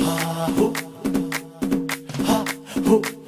Ha, ho. Ha, ho.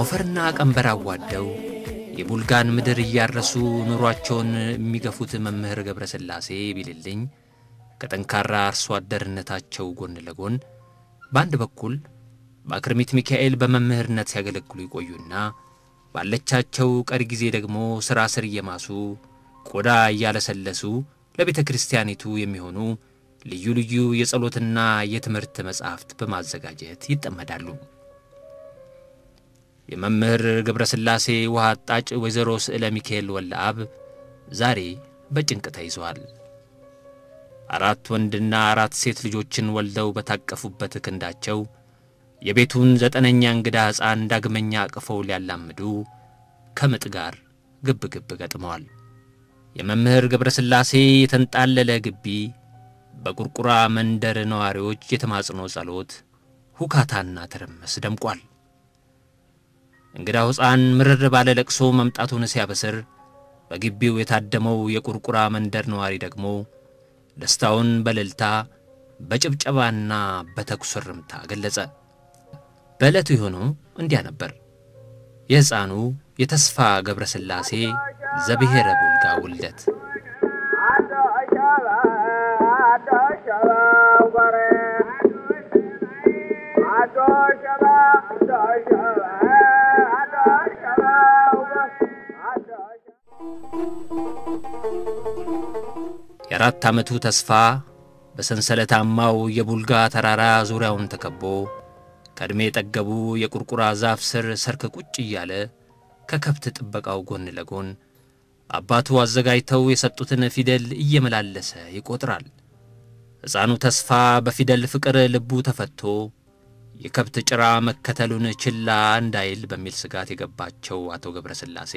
ሞፈርና ቀንበር አዋደው የቡልጋን ምድር እያረሱ ኑሯቸውን የሚገፉት መምህር ገብረ ሥላሴ ቢልልኝ ከጠንካራ አርሶ አደርነታቸው ጎን ለጎን በአንድ በኩል በአክርሚት ሚካኤል በመምህርነት ሲያገለግሉ ይቆዩና ባለቻቸው ቀሪ ጊዜ ደግሞ ሥራ ስር እየማሱ ቆዳ እያለሰለሱ ለቤተ ክርስቲያኒቱ የሚሆኑ ልዩ ልዩ የጸሎትና የትምህርት መጻሕፍት በማዘጋጀት ይጠመዳሉ። የመምህር ገብረ ሥላሴ ውሃ አጣጭ ወይዘሮ ስዕለ ሚካኤል ወለአብ ዛሬ በጭንቅ ተይዘዋል። አራት ወንድና አራት ሴት ልጆችን ወልደው በታቀፉበት ክንዳቸው የቤቱን ዘጠነኛ እንግዳ ሕፃን ዳግመኛ አቅፈው ሊያላምዱ ከምጥ ጋር ግብ ግብ ገጥመዋል። የመምህር ገብረ ሥላሴ የተንጣለለ ግቢ በቁርቁራ መንደር ነዋሪዎች የተማጽኖ ጸሎት፣ ሁካታና ትርምስ ደምቋል። እንግዳው ሕፃን ምርር ባለ ለቅሶ መምጣቱን ሲያበስር በግቢው የታደመው የቁርቁራ መንደር ነዋሪ ደግሞ ደስታውን በእልልታ በጭብጨባና በተኩስ ርምታ ገለጸ። በዕለቱ የሆነው እንዲያ ነበር። የሕፃኑ የተስፋ ገብረ ሥላሴ ዘብሔረ ቡልጋ ውልደት የአራት ዓመቱ ተስፋ በሰንሰለታማው የቡልጋ ተራራ ዙሪያውን ተከቦ ከዕድሜ የጠገቡ የቁርቁራ ዛፍ ስር ሰርክ ቁጭ እያለ ከከብት ጥበቃው ጎን ለጎን አባቱ አዘጋጅተው የሰጡትን ፊደል እየመላለሰ ይቆጥራል። ሕፃኑ ተስፋ በፊደል ፍቅር ልቡ ተፈቶ የከብት ጭራ መከተሉን ችላ እንዳይል በሚል ስጋት የገባቸው አቶ ገብረ ሥላሴ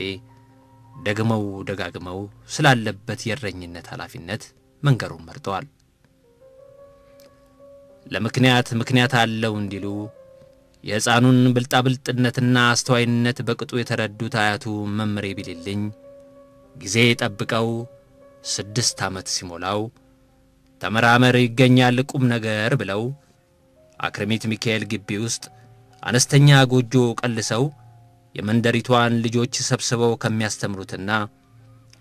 ደግመው ደጋግመው ስላለበት የእረኝነት ኃላፊነት መንገሩን መርጠዋል። ለምክንያት ምክንያት አለው እንዲሉ የሕፃኑን ብልጣብልጥነትና አስተዋይነት በቅጡ የተረዱት አያቱ መምሬ ቢልልኝ ጊዜ ጠብቀው ስድስት ዓመት ሲሞላው ተመራመር ይገኛል ቁም ነገር ብለው አክርሚት ሚካኤል ግቢ ውስጥ አነስተኛ ጎጆ ቀልሰው የመንደሪቷን ልጆች ሰብስበው ከሚያስተምሩትና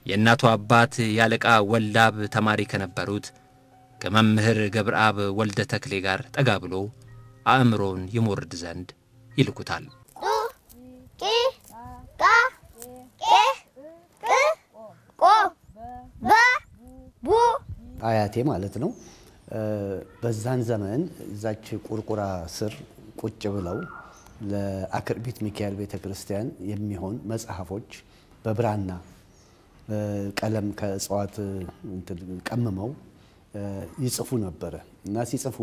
የእናቱ አባት ያለቃ ወልዳብ ተማሪ ከነበሩት ከመምህር ገብረአብ ወልደ ተክሌ ጋር ጠጋ ብሎ አእምሮን ይሞርድ ዘንድ ይልኩታል። አያቴ ማለት ነው። በዛን ዘመን እዛች ቁርቁራ ስር ቁጭ ብለው ለአክርቢት ሚካኤል ቤተ ክርስቲያን የሚሆን መጽሐፎች በብራና ቀለም ከእጽዋት ቀምመው ይጽፉ ነበረ። እና ሲጽፉ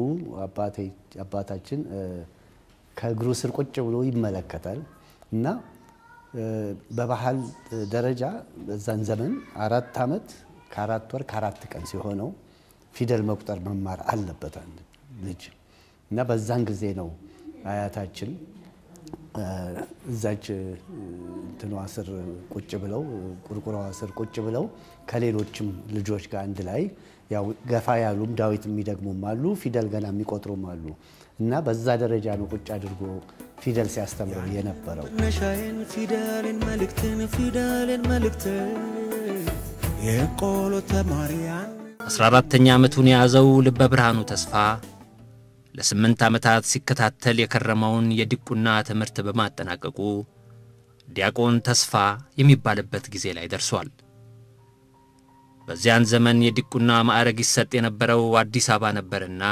አባታችን ከእግሩ ስር ቁጭ ብሎ ይመለከታል። እና በባህል ደረጃ በዛን ዘመን አራት ዓመት ከአራት ወር ከአራት ቀን ሲሆነው ፊደል መቁጠር መማር አለበት ልጅ። እና በዛን ጊዜ ነው አያታችን እዛች እንትኗ ስር ቁጭ ብለው ቁርቁራዋ ስር ቁጭ ብለው ከሌሎችም ልጆች ጋር አንድ ላይ ያው ገፋ ያሉም ዳዊት የሚደግሙም አሉ፣ ፊደል ገና የሚቆጥሩም አሉ እና በዛ ደረጃ ነው ቁጭ አድርጎ ፊደል ሲያስተምረው የነበረው። ነሻዬን ፊደልን መልእክትን ፊደልን መልእክትን የቆሎ ተማሪያን አስራ አራተኛ ዓመቱን የያዘው ልበ ብርሃኑ ተስፋ ለስምንት ዓመታት ሲከታተል የከረመውን የዲቁና ትምህርት በማጠናቀቁ ዲያቆን ተስፋ የሚባልበት ጊዜ ላይ ደርሷል። በዚያን ዘመን የዲቁና ማዕረግ ይሰጥ የነበረው አዲስ አበባ ነበርና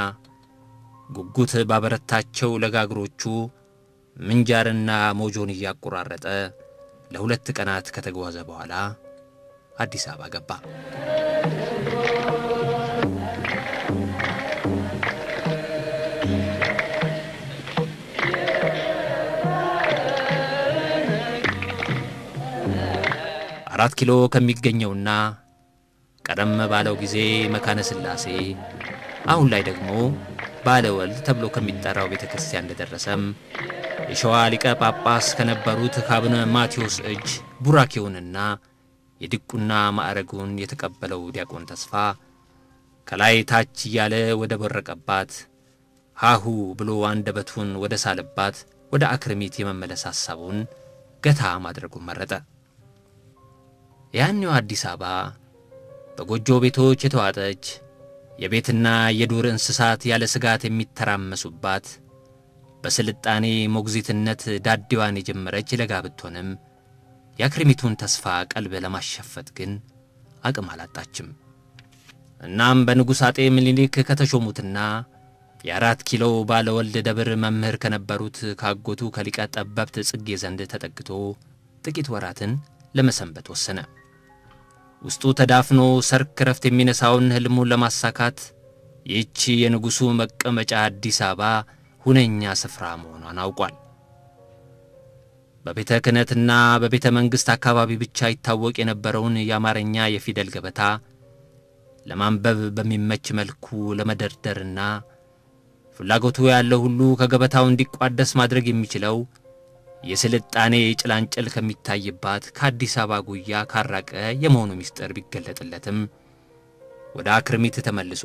ጉጉት ባበረታቸው ለጋግሮቹ ምንጃርና ሞጆን እያቆራረጠ ለሁለት ቀናት ከተጓዘ በኋላ አዲስ አበባ ገባ። አራት ኪሎ ከሚገኘውና ቀደም ባለው ጊዜ መካነ ሥላሴ አሁን ላይ ደግሞ ባለ ወልድ ተብሎ ከሚጠራው ቤተ ክርስቲያን እንደደረሰም የሸዋ ሊቀ ጳጳስ ከነበሩት ከአቡነ ማቴዎስ እጅ ቡራኬውንና የድቁና ማዕረጉን የተቀበለው ዲያቆን ተስፋ ከላይ ታች እያለ ወደ በረቀባት ሃሁ ብሎ አንደበቱን ወደ ሳለባት ወደ አክርሚት የመመለስ ሐሳቡን ገታ ማድረጉን መረጠ። ያኔው አዲስ አበባ በጎጆ ቤቶች የተዋጠች የቤትና የዱር እንስሳት ያለ ስጋት የሚተራመሱባት በስልጣኔ ሞግዚትነት ዳዴዋን የጀመረች ለጋ ብትሆንም የአክርሚቱን ተስፋ ቀልብ ለማሸፈት ግን አቅም አላጣችም። እናም በንጉሥ አጤ ምኒልክ ከተሾሙትና የአራት ኪሎ ባለ ወልድ ደብር መምህር ከነበሩት ካጎቱ ከሊቀ ጠበብት ጽጌ ዘንድ ተጠግቶ ጥቂት ወራትን ለመሰንበት ወሰነ። ውስጡ ተዳፍኖ ሰርክ ረፍት የሚነሳውን ሕልሙን ለማሳካት ይህቺ የንጉሡ መቀመጫ አዲስ አበባ ሁነኛ ስፍራ መሆኗን አውቋል። በቤተ ክህነትና በቤተ መንግሥት አካባቢ ብቻ ይታወቅ የነበረውን የአማርኛ የፊደል ገበታ ለማንበብ በሚመች መልኩ ለመደርደርና ፍላጎቱ ያለው ሁሉ ከገበታው እንዲቋደስ ማድረግ የሚችለው የስልጣኔ ጭላንጭል ከሚታይባት ከአዲስ አበባ ጉያ ካራቀ የመሆኑ ምስጢር ቢገለጥለትም ወደ አክርሚት ተመልሶ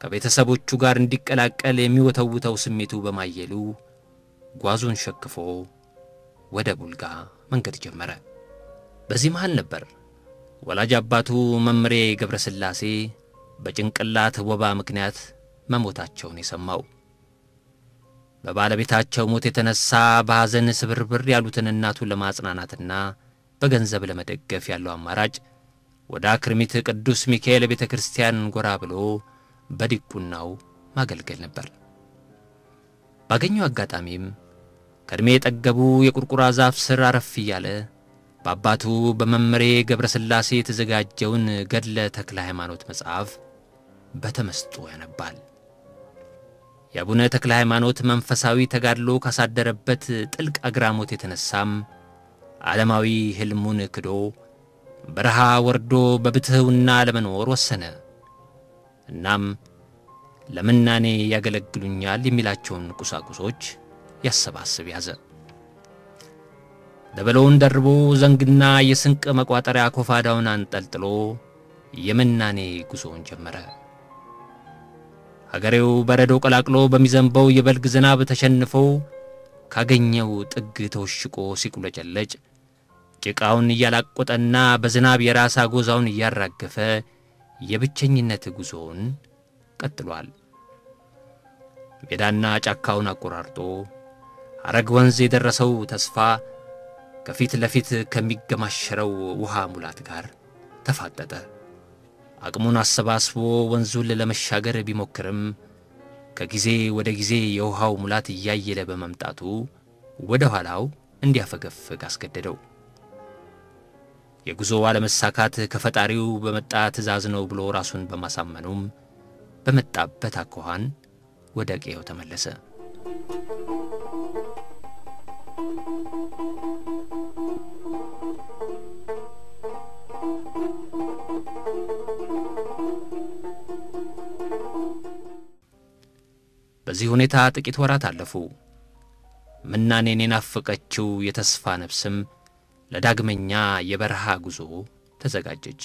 ከቤተሰቦቹ ጋር እንዲቀላቀል የሚወተውተው ስሜቱ በማየሉ ጓዙን ሸክፎ ወደ ቡልጋ መንገድ ጀመረ። በዚህ መሃል ነበር ወላጅ አባቱ መምሬ ገብረ ሥላሴ በጭንቅላት ወባ ምክንያት መሞታቸውን የሰማው። በባለቤታቸው ሞት የተነሳ በሐዘን ስብርብር ያሉትን እናቱን ለማጽናናትና በገንዘብ ለመደገፍ ያለው አማራጭ ወደ አክርሚት ቅዱስ ሚካኤል ቤተ ክርስቲያን ጎራ ብሎ በዲቁናው ማገልገል ነበር። ባገኘው አጋጣሚም ከዕድሜ የጠገቡ የቁርቁራ ዛፍ ስር አረፍ እያለ በአባቱ በመምሬ ገብረ ሥላሴ የተዘጋጀውን ገድለ ተክለ ሃይማኖት መጽሐፍ በተመስጦ ያነባል። የአቡነ ተክለ ሃይማኖት መንፈሳዊ ተጋድሎ ካሳደረበት ጥልቅ አግራሞት የተነሳም ዓለማዊ ሕልሙን ክዶ በረሃ ወርዶ በብትሕውና ለመኖር ወሰነ። እናም ለምናኔ ያገለግሉኛል የሚላቸውን ቁሳቁሶች ያሰባስብ ያዘ። ደበሎውን ደርቦ ዘንግና የስንቅ መቋጠሪያ ኮፋዳውን አንጠልጥሎ የምናኔ ጉዞውን ጀመረ። ሀገሬው በረዶ ቀላቅሎ በሚዘንበው የበልግ ዝናብ ተሸንፎ ካገኘው ጥግ ተወሽቆ ሲቁለጨለጭ ጭቃውን እያላቆጠና በዝናብ የራስ አጎዛውን እያራገፈ የብቸኝነት ጉዞውን ቀጥሏል። ሜዳና ጫካውን አቆራርጦ ሐረግ ወንዝ የደረሰው ተስፋ ከፊት ለፊት ከሚገማሸረው ውሃ ሙላት ጋር ተፋጠጠ። አቅሙን አሰባስቦ ወንዙን ለመሻገር ቢሞክርም ከጊዜ ወደ ጊዜ የውሃው ሙላት እያየለ በመምጣቱ ወደ ኋላው እንዲያፈገፍግ አስገደደው። የጉዞ አለመሳካት ከፈጣሪው በመጣ ትእዛዝ ነው ብሎ ራሱን በማሳመኑም በመጣበት አኳኋን ወደ ቀዬው ተመለሰ። በዚህ ሁኔታ ጥቂት ወራት አለፉ። ምናኔን የናፈቀችው የተስፋ ነፍስም ለዳግመኛ የበረሃ ጉዞ ተዘጋጀች።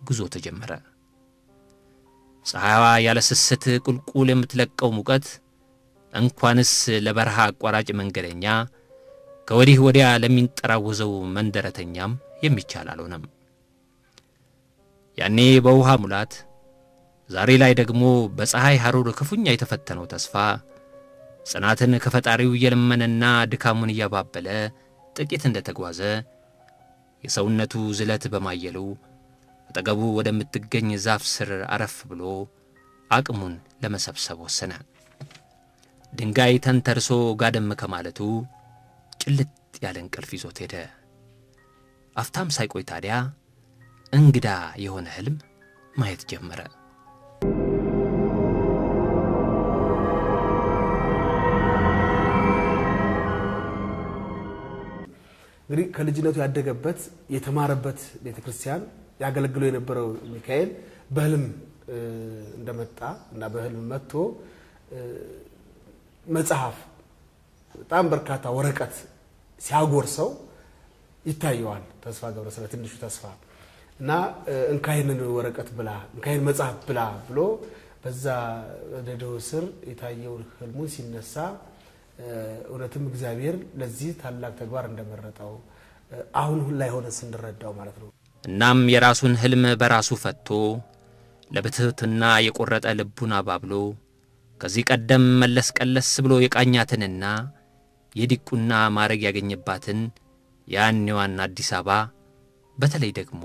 ጉዞ ተጀመረ። ፀሐይዋ ያለ ስስት ቁልቁል የምትለቀው ሙቀት እንኳንስ ለበረሃ አቋራጭ መንገደኛ ከወዲህ ወዲያ ለሚንጠራወዘው መንደረተኛም የሚቻል አልሆነም። ያኔ በውሃ ሙላት ዛሬ ላይ ደግሞ በፀሐይ ሐሩር ክፉኛ የተፈተነው ተስፋ ጽናትን ከፈጣሪው እየለመነና ድካሙን እያባበለ ጥቂት እንደተጓዘ የሰውነቱ ዝለት በማየሉ አጠገቡ ወደምትገኝ ዛፍ ስር አረፍ ብሎ አቅሙን ለመሰብሰብ ወሰነ። ድንጋይ ተንተርሶ ጋደም ከማለቱ ጭልጥ ያለ እንቅልፍ ይዞት ሄደ። አፍታም ሳይቆይ ታዲያ እንግዳ የሆነ ሕልም ማየት ጀመረ። እንግዲህ ከልጅነቱ ያደገበት የተማረበት ቤተ ክርስቲያን ያገለግለው የነበረው ሚካኤል በህልም እንደመጣ እና በህልም መጥቶ መጽሐፍ በጣም በርካታ ወረቀት ሲያጎርሰው ይታየዋል። ተስፋ ገብረስላሴ ትንሹ ተስፋ እና እንካይንን ወረቀት ብላ እንካይን መጽሐፍ ብላ ብሎ በዛ ደደው ስር የታየውን ህልሙን ሲነሳ እውነትም እግዚአብሔር ለዚህ ታላቅ ተግባር እንደመረጠው አሁን ላይ ሆነ ስንረዳው ማለት ነው። እናም የራሱን ሕልም በራሱ ፈቶ ለብትህትና የቆረጠ ልቡን አባብሎ ከዚህ ቀደም መለስ ቀለስ ብሎ የቃኛትንና የዲቁና ማዕረግ ያገኘባትን ያኔዋን አዲስ አበባ በተለይ ደግሞ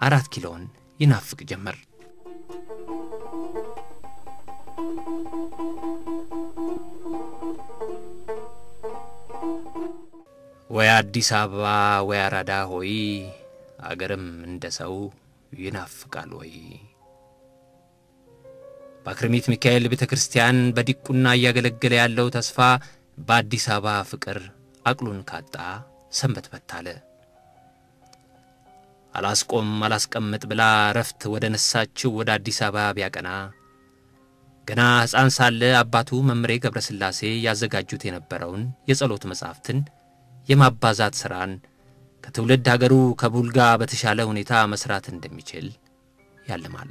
አራት ኪሎን ይናፍቅ ጀመር። ወይ አዲስ አበባ ወይ አራዳ ሆይ አገርም እንደ ሰው ይናፍቃል ወይ። በአክርሚት ሚካኤል ቤተ ክርስቲያን በዲቁና እያገለገለ ያለው ተስፋ በአዲስ አበባ ፍቅር አቅሉን ካጣ ሰንበት በታለ። አላስቆም አላስቀምጥ ብላ ረፍት ወደ ነሳችው ወደ አዲስ አበባ ቢያቀና ገና ሕፃን ሳለ አባቱ መምሬ ገብረ ሥላሴ ያዘጋጁት የነበረውን የጸሎት መጻሕፍትን የማባዛት ሥራን ከትውልድ አገሩ ከቡልጋ በተሻለ ሁኔታ መሥራት እንደሚችል ያልማል።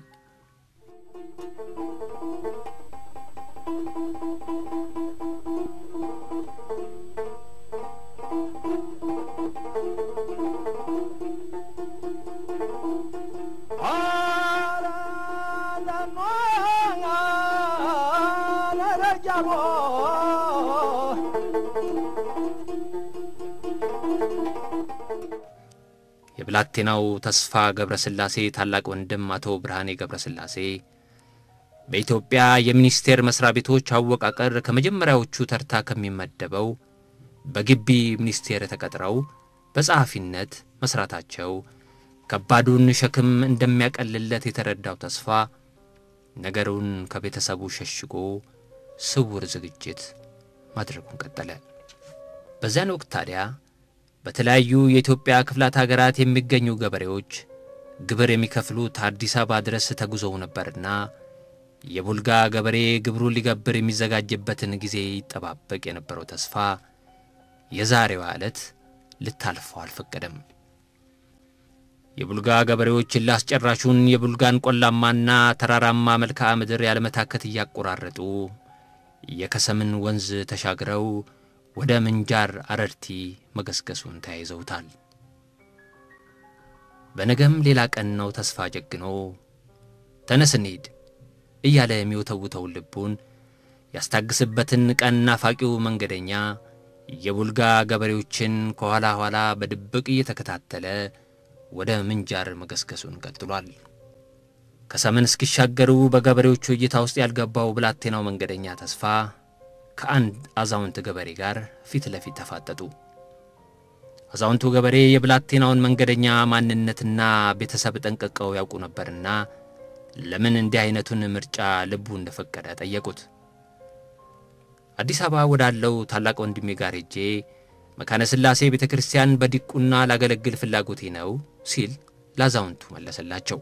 የብላቴናው ተስፋ ገብረ ሥላሴ ታላቅ ወንድም አቶ ብርሃኔ ገብረ ሥላሴ በኢትዮጵያ የሚኒስቴር መሥሪያ ቤቶች አወቃቀር ከመጀመሪያዎቹ ተርታ ከሚመደበው በግቢ ሚኒስቴር ተቀጥረው በጸሐፊነት መሥራታቸው ከባዱን ሸክም እንደሚያቀልለት የተረዳው ተስፋ ነገሩን ከቤተሰቡ ሸሽጎ ስውር ዝግጅት ማድረጉን ቀጠለ። በዚያን ወቅት ታዲያ በተለያዩ የኢትዮጵያ ክፍላት አገራት የሚገኙ ገበሬዎች ግብር የሚከፍሉት አዲስ አበባ ድረስ ተጉዘው ነበርና የቡልጋ ገበሬ ግብሩን ሊገብር የሚዘጋጅበትን ጊዜ ይጠባበቅ የነበረው ተስፋ የዛሬዋ ዕለት ልታልፈው አልፈቀደም። የቡልጋ ገበሬዎች ላስጨራሹን የቡልጋን ቆላማና ተራራማ መልክዓ ምድር ያለመታከት እያቆራረጡ የከሰምን ወንዝ ተሻግረው ወደ ምንጃር አረርቲ መገስገሱን ተያይዘውታል። በነገም ሌላ ቀን ነው ተስፋ ጀግኖ ተነስ እንሂድ እያለ የሚወተውተውን ልቡን ያስታግስበትን ቀን ናፋቂው መንገደኛ የቡልጋ ገበሬዎችን ከኋላ ኋላ በድብቅ እየተከታተለ ወደ ምንጃር መገስገሱን ቀጥሏል። ከሰምን እስኪሻገሩ በገበሬዎቹ እይታ ውስጥ ያልገባው ብላቴናው መንገደኛ ተስፋ ከአንድ አዛውንት ገበሬ ጋር ፊት ለፊት ተፋጠጡ። አዛውንቱ ገበሬ የብላቴናውን መንገደኛ ማንነትና ቤተሰብ ጠንቅቀው ያውቁ ነበርና ለምን እንዲህ አይነቱን ምርጫ ልቡ እንደፈቀደ ጠየቁት። አዲስ አበባ ወዳለው ታላቅ ወንድሜ ጋር ሄጄ መካነ ሥላሴ ቤተ ክርስቲያን በዲቁና ላገለግል ፍላጎቴ ነው ሲል ለአዛውንቱ መለሰላቸው።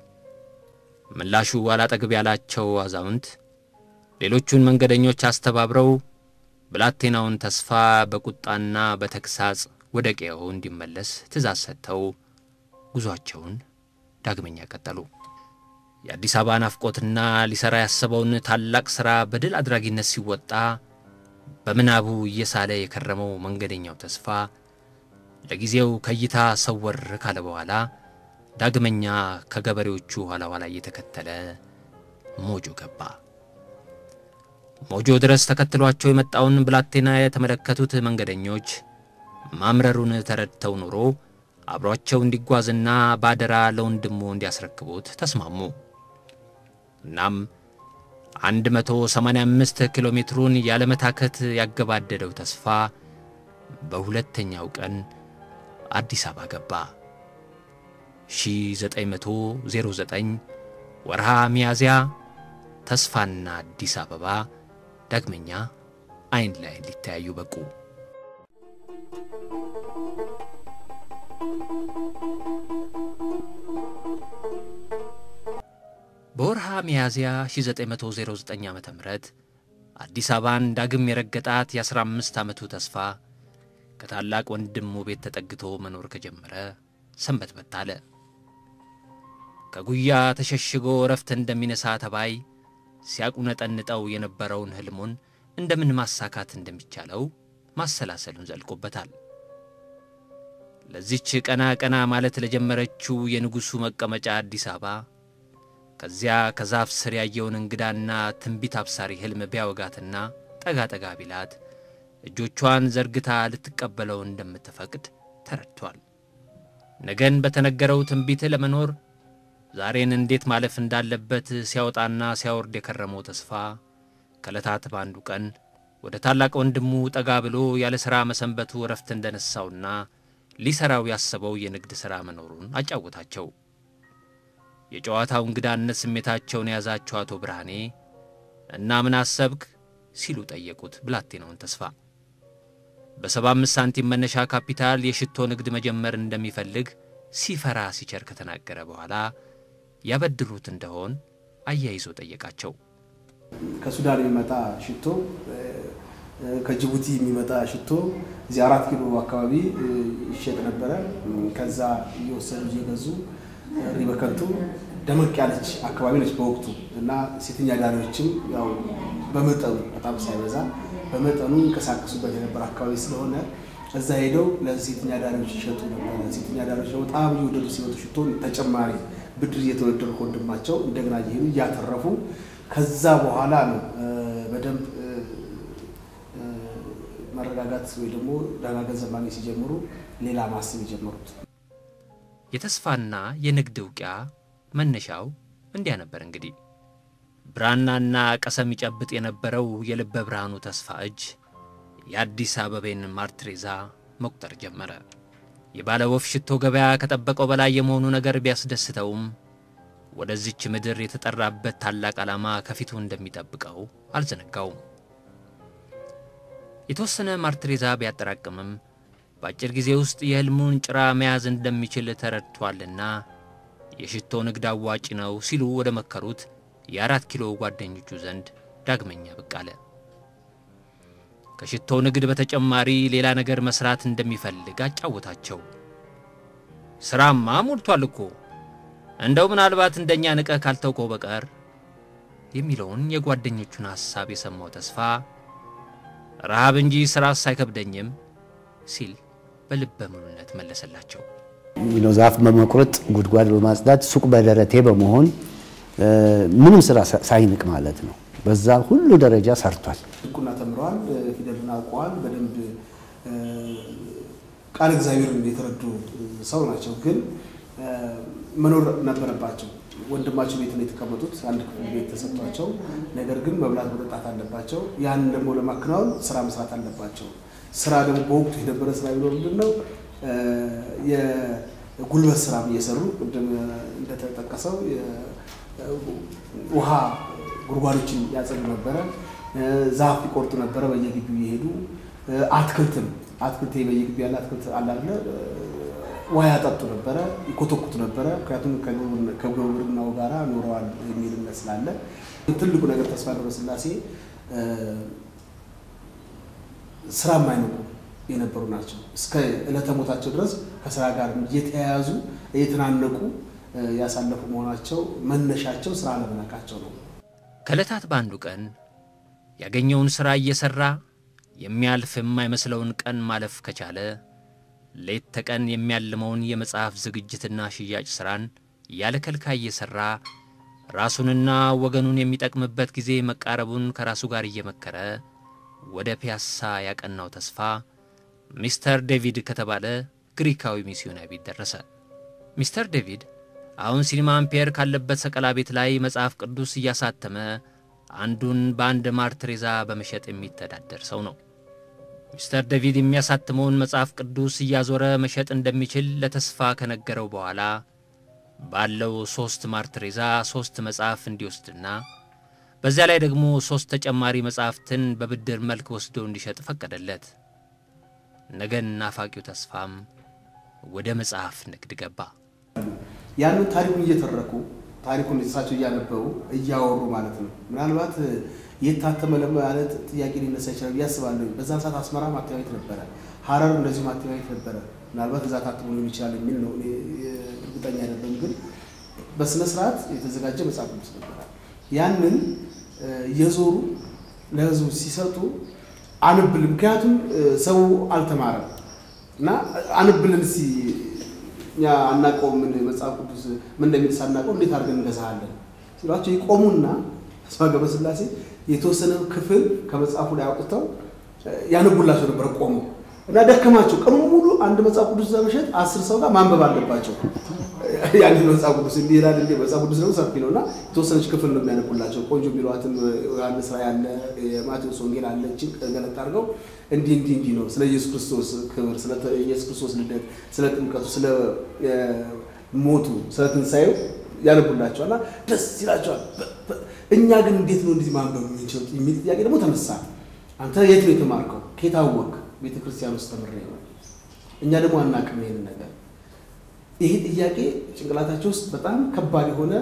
ምላሹ አላጠግብ ያላቸው አዛውንት ሌሎቹን መንገደኞች አስተባብረው ብላቴናውን ተስፋ በቁጣና በተግሳጽ ወደ ቀዬው እንዲመለስ ትእዛዝ ሰጥተው ጉዞአቸውን ዳግመኛ ቀጠሉ። የአዲስ አበባ ናፍቆትና ሊሠራ ያሰበውን ታላቅ ሥራ በድል አድራጊነት ሲወጣ በምናቡ እየሳለ የከረመው መንገደኛው ተስፋ ለጊዜው ከእይታ ሰወር ካለ በኋላ ዳግመኛ ከገበሬዎቹ ኋላ ኋላ እየተከተለ ሞጆ ገባ። ሞጆ ድረስ ተከትሏቸው የመጣውን ብላቴና የተመለከቱት መንገደኞች ማምረሩን ተረድተው ኑሮ አብሯቸው እንዲጓዝና ባደራ ለወንድሙ እንዲያስረክቡት ተስማሙ። እናም 185 ኪሎ ሜትሩን ያለመታከት ያገባደደው ተስፋ በሁለተኛው ቀን አዲስ አበባ ገባ። 1909 ወርሃ ሚያዝያ ተስፋና አዲስ አበባ ዳግመኛ አይን ላይ ሊተያዩ በቁ። በወርሃ ሚያዝያ 1909 ዓ ም አዲስ አበባን ዳግም የረገጣት የ15 ዓመቱ ተስፋ ከታላቅ ወንድሙ ቤት ተጠግቶ መኖር ከጀመረ ሰንበትበት አለ። ከጉያ ተሸሽጎ እረፍት እንደሚነሳ ተባይ ሲያቁነጠንጠው የነበረውን ሕልሙን እንደምን ማሳካት እንደሚቻለው ማሰላሰሉን ዘልቆበታል። ለዚች ቀና ቀና ማለት ለጀመረችው የንጉሡ መቀመጫ አዲስ አበባ ከዚያ ከዛፍ ስር ያየውን እንግዳና ትንቢት አብሳሪ ሕልም ቢያወጋትና ጠጋ ጠጋ ቢላት እጆቿን ዘርግታ ልትቀበለው እንደምትፈቅድ ተረድቷል። ነገን በተነገረው ትንቢት ለመኖር ዛሬን እንዴት ማለፍ እንዳለበት ሲያወጣና ሲያወርድ የከረመው ተስፋ ከዕለታት በአንዱ ቀን ወደ ታላቅ ወንድሙ ጠጋ ብሎ ያለ ሥራ መሰንበቱ እረፍት እንደነሳውና ሊሠራው ያሰበው የንግድ ሥራ መኖሩን አጫወታቸው። የጨዋታው እንግዳነት ስሜታቸውን የያዛቸው አቶ ብርሃኔ እና ምን አሰብክ ሲሉ ጠየቁት ብላቴናውን ተስፋ። በሰባ አምስት ሳንቲም መነሻ ካፒታል የሽቶ ንግድ መጀመር እንደሚፈልግ ሲፈራ ሲቸር ከተናገረ በኋላ ያበድሩት እንደሆን አያይዞ ጠየቃቸው። ከሱዳን የሚመጣ ሽቶ፣ ከጅቡቲ የሚመጣ ሽቶ እዚህ አራት ኪሎ አካባቢ ይሸጥ ነበረ። ከዛ እየወሰዱ እየገዙ ሪበከንቱ ደመቅ ያለች አካባቢ ነች በወቅቱ እና ሴተኛ ዳሪዎችም ያው በመጠኑ በጣም ሳይበዛ በመጠኑ ይንቀሳቀሱበት የነበረ አካባቢ ስለሆነ እዛ ሄደው ለሴተኛ ዳሪዎች ይሸጡ ነበር። ሴተኛ ዳሪዎች በጣም እየወደዱ ሲመጡ ሽቶ ተጨማሪ ብድር እየተወደዱ ከወንድማቸው እንደገና እየሄዱ እያተረፉ ከዛ በኋላ ነው በደንብ መረጋጋት ወይ ደግሞ ደህና ገንዘብ ማግኘት ሲጀምሩ ሌላ ማሰብ የጀመሩት። የተስፋና የንግድ እውቂያ መነሻው እንዲያ ነበር። እንግዲህ ብራናና ቀሰም ይጨብጥ የነበረው የልበ ብርሃኑ ተስፋ እጅ የአዲስ አበቤን ማርትሬዛ መቁጠር ጀመረ። የባለ ወፍ ሽቶ ገበያ ከጠበቀው በላይ የመሆኑ ነገር ቢያስደስተውም ወደዚች ምድር የተጠራበት ታላቅ ዓላማ ከፊቱ እንደሚጠብቀው አልዘነጋውም። የተወሰነ ማርትሬዛ ቢያጠራቅምም በአጭር ጊዜ ውስጥ የሕልሙን ጭራ መያዝ እንደሚችል ተረድቷልና የሽቶ ንግድ አዋጭ ነው ሲሉ ወደ መከሩት የአራት ኪሎ ጓደኞቹ ዘንድ ዳግመኛ ብቅ አለ። ከሽቶ ንግድ በተጨማሪ ሌላ ነገር መስራት እንደሚፈልግ አጫወታቸው። ሥራማ ሞልቷል እኮ እንደው ምናልባት እንደኛ ንቀህ ካልተውከው በቀር የሚለውን የጓደኞቹን ሐሳብ የሰማው ተስፋ ረሃብ እንጂ ሥራስ አይከብደኝም ሲል በልበ ሙሉነት መለሰላቸው። ዛፍ በመቁረጥ ጉድጓድ በማጽዳት ሱቅ በደረቴ በመሆን ምንም ስራ ሳይንቅ ማለት ነው። በዛ ሁሉ ደረጃ ሰርቷል። ድቁና ተምረዋል፣ ፊደልን አውቀዋል። በደንብ ቃል እግዚአብሔርን የተረዱ ሰው ናቸው። ግን መኖር ነበረባቸው። ወንድማቸው ቤት ነው የተቀመጡት፣ አንድ ክፍል ቤት ተሰጥቷቸው፣ ነገር ግን መብላት መጠጣት አለባቸው። ያንን ደግሞ ለማከናወን ስራ መስራት አለባቸው። ስራ ደግሞ በወቅቱ የነበረ ስራ ቢኖር ምንድን ነው የጉልበት ስራ እየሰሩ ቅድም እንደተጠቀሰው ውሃ ጉድጓዶችን ያጸዱ ነበረ። ዛፍ ይቆርጡ ነበረ በየግቢው እየሄዱ አትክልትም አትክልት በየግቢ ያለ አትክልት አይደለ ውሃ ያጠጡ ነበረ፣ ይኮተኩቱ ነበረ። ምክንያቱም ከግብርናው ጋራ ኖረዋል የሚል ስላለ ትልቁ ነገር ተስፋ ገብረስላሴ ስራ የማይንቁ የነበሩ ናቸው። እስከ ዕለተ ሞታቸው ድረስ ከስራ ጋር እየተያያዙ እየተናነቁ ያሳለፉ መሆናቸው መነሻቸው ስራ አለመናቃቸው ነው። ከዕለታት በአንዱ ቀን ያገኘውን ሥራ እየሠራ የሚያልፍ የማይመስለውን ቀን ማለፍ ከቻለ ሌት ተቀን የሚያልመውን የመጽሐፍ ዝግጅትና ሽያጭ ሥራን ያለ ከልካይ እየሠራ ራሱንና ወገኑን የሚጠቅምበት ጊዜ መቃረቡን ከራሱ ጋር እየመከረ ወደ ፒያሳ ያቀናው ተስፋ ሚስተር ዴቪድ ከተባለ ግሪካዊ ሚስዮናዊ ደረሰ። ሚስተር ዴቪድ አሁን ሲኒማ አምፔር ካለበት ሰቀላ ቤት ላይ መጽሐፍ ቅዱስ እያሳተመ አንዱን በአንድ ማርትሬዛ በመሸጥ የሚተዳደር ሰው ነው። ሚስተር ዴቪድ የሚያሳትመውን መጽሐፍ ቅዱስ እያዞረ መሸጥ እንደሚችል ለተስፋ ከነገረው በኋላ ባለው ሦስት ማርትሬዛ ሦስት መጽሐፍ እንዲወስድና በዚያ ላይ ደግሞ ሦስት ተጨማሪ መጽሐፍትን በብድር መልክ ወስዶ እንዲሸጥ ፈቀደለት። ነገን ናፋቂው ተስፋም ወደ መጽሐፍ ንግድ ገባ። ያንን ታሪኩን እየተረኩ ታሪኩን እሳቸው እያነበቡ እያወሩ ማለት ነው። ምናልባት የት ታተመ ለማለት ጥያቄ ሊነሳ ይችላል ብዬ አስባለሁ። በዛን ሰዓት አስመራ ማተሚያ ነበረ፣ ሀረር እንደዚሁ ማተሚያ ነበረ። ምናልባት እዛ ታትሞ ሊሆን ይችላል የሚል ነው። እርግጠኛ አይደለም፣ ግን በስነ ስርዓት የተዘጋጀ መጽሐፍ ቅዱስ ነበረ። ያንን እየዞሩ ለህዝቡ ሲሰጡ አንብልን፣ ምክንያቱም ሰው አልተማረም እና አንብልን እኛ አናውቀውም ምን መጽሐፍ ቅዱስ ምን እንደሚል ሳናውቀው እንዴት አድርገን እንገዛሃለን ሲሏቸው ይቆሙና ተስፋ ገብረስላሴ የተወሰነ ክፍል ከመጽሐፉ ላይ አውጥተው ያነቡላቸው ነበር። ቆመው እና ደከማቸው። ቀኑ ሙሉ አንድ መጽሐፍ ቅዱስ ለመሸጥ አስር ሰው ጋር ማንበብ አለባቸው። ያንን መጽሐፍ ቅዱስ እንዲህ ይላል እንዴ መጽሐፍ ቅዱስ ደግሞ ሰፊ ነው እና የተወሰነች ክፍል ነው የሚያነቡላቸው። ቆንጆ የሚሏትን ዮሐንስ ራዕይ አለ፣ የማቴዎስ ወንጌል አለ። እችን ገለጥ አድርገው እንዲህ እንዲህ እንዲህ ነው ስለ ኢየሱስ ክርስቶስ ክብር፣ ስለ ኢየሱስ ክርስቶስ ልደት፣ ስለ ጥምቀቱ፣ ስለ ሞቱ፣ ስለ ትንሣኤው ያነቡላቸዋል እና ደስ ይላቸዋል። እኛ ግን እንዴት ነው እንደዚህ ማንበብ የምንችለው የሚል ጥያቄ ደግሞ ተነሳ። አንተ የት ነው የተማርከው? ከየት አወቅ? ቤተ ክርስቲያን ውስጥ ተምሬ ነው። እኛ ደግሞ አናውቅም ይሄንን ነገር። ይሄ ጥያቄ ጭንቅላታቸው ውስጥ በጣም ከባድ የሆነ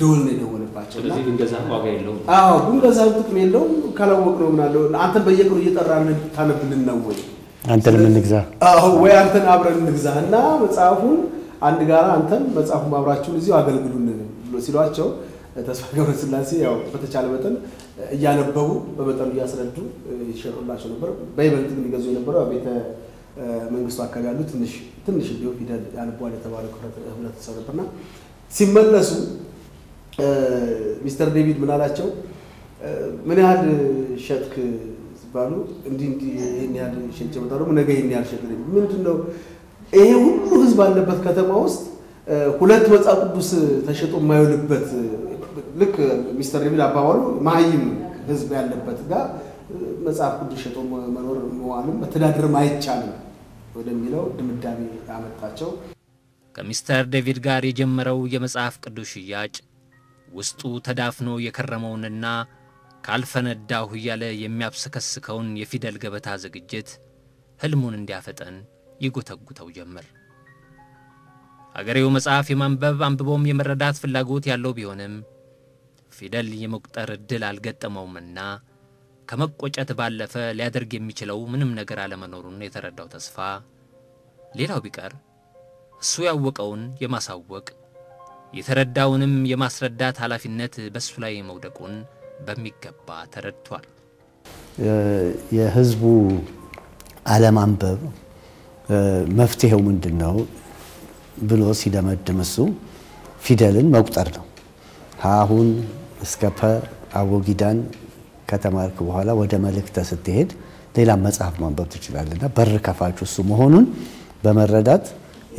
ደወል ነው የደወለባቸው። እና ስለዚህ ብንገዛ ዋጋ የለውም። አዎ ብንገዛ ጥቅም የለውም። ካላወቅ ነው ምናለው አንተን በየቀኑ እየጠራን ታነብልን ነው ወይ አንተን የምንግዛ አዎ ወይ አንተን አብረን እንግዛ እና መጽሐፉን አንድ ጋራ አንተን መጽሐፉን አብራችሁን እዚሁ አገልግሉን ብሎ ሲሏቸው ተስፋ ገብረስላሴ ያው በተቻለ መጠን እያነበቡ በመጠኑ እያስረዱ ይሸጡላቸው ነበር። በይበልጥ ግን የነበረው ቤተ መንግስቱ አካባቢ ያሉ ትንሽ ትንሽ እንዲሁ ፊደል ያንቧል የተባለው ህብረተሰብ ነበርና ሲመለሱ ሚስተር ዴቪድ ምን አላቸው? ምን ያህል ሸጥክ ሲባሉ እንዲህ እንዲህ ይህን ያህል ሸጬ ደግሞ ነገ ይህን ያህል ሸጥ ምንድን ነው ይሄ ሁሉ ህዝብ ባለበት ከተማ ውስጥ ሁለት መጽሐፍ ቅዱስ ተሸጦ የማይውልበት ልክ ሚስተር ዴቪድ አባባሉ መሀይም ህዝብ ያለበት ጋር መጽሐፍ ቅዱስ ሸጦ መኖር መዋልም መተዳደርም አይቻልም ወደሚለው ድምዳሜ ያመጣቸው። ከሚስተር ዴቪድ ጋር የጀመረው የመጽሐፍ ቅዱስ ሽያጭ ውስጡ ተዳፍኖ የከረመውንና ካልፈነዳሁ እያለ የሚያብሰከስከውን የፊደል ገበታ ዝግጅት ሕልሙን እንዲያፈጠን ይጎተጉተው ጀመር። አገሬው መጽሐፍ የማንበብ አንብቦም የመረዳት ፍላጎት ያለው ቢሆንም ፊደል የመቁጠር ዕድል አልገጠመውምና ከመቆጨት ባለፈ ሊያደርግ የሚችለው ምንም ነገር አለመኖሩን የተረዳው ተስፋ ሌላው ቢቀር እሱ ያወቀውን የማሳወቅ የተረዳውንም የማስረዳት ኃላፊነት በእሱ ላይ መውደቁን በሚገባ ተረድቷል። የህዝቡ አለማንበብ መፍትሄው ምንድን ነው ብሎ ሲደመድም እሱ ፊደልን መቁጠር ነው። ሀሁን እስከ ፐ አቦጊዳን ከተማርክ በኋላ ወደ መልእክተ ስትሄድ ሌላ መጽሐፍ ማንበብ ትችላለና በር ከፋች እሱ መሆኑን በመረዳት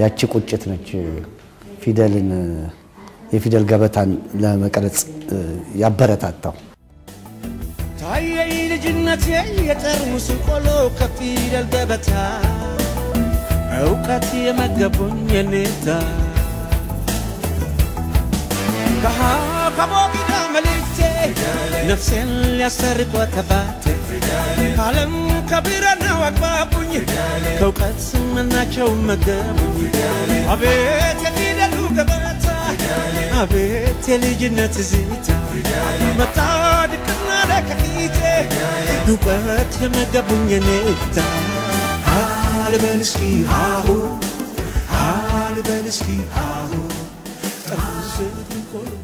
ያቺ ቁጭት ነች ፊደልን የፊደል ገበታን ለመቅረጽ ያበረታታው። ታየኝ ልጅነቴ የጠርሙስ ቆሎ ከፊደል ገበታ እውቀት የመገቡኝ የኔታ ከቦጊዳ መልእክቴ ነፍሴን ሊያሰርቆ ተባተ ከዓለም ከብራናው አግባቡኝ ከእውቀት መናቸው መገቡኝ። አቤት የፊደሉ ገበታ አቤት የልጅነት ዝታ መጣ ድቅና ለከፊቴ እውቀት የመገቡኝ የኔታ አልበል እስኪ አሁ አልበል እስኪ አሁ። ጠርሙስ ቆሎ